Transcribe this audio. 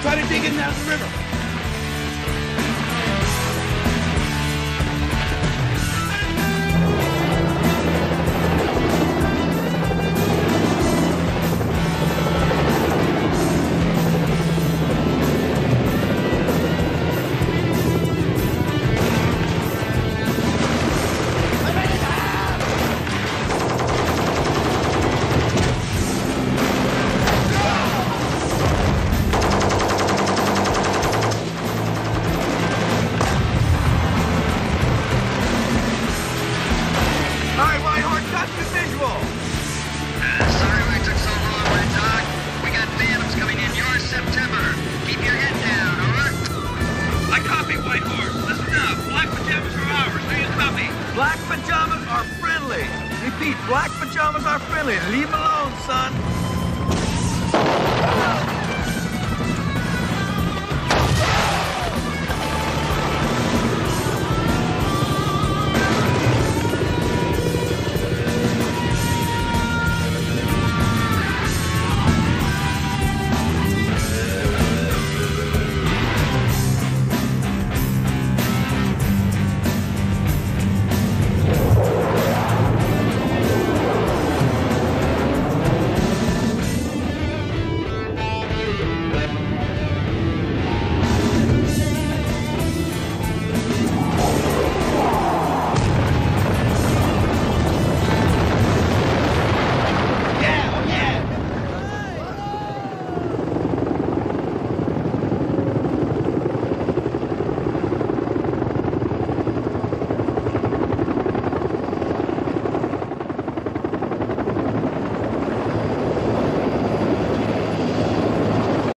Try to dig in down the river. Whitehorse. Listen up. Black pajamas are ours. Do you copy? Black pajamas are friendly. Repeat, black pajamas are friendly. Leave 'em alone, son.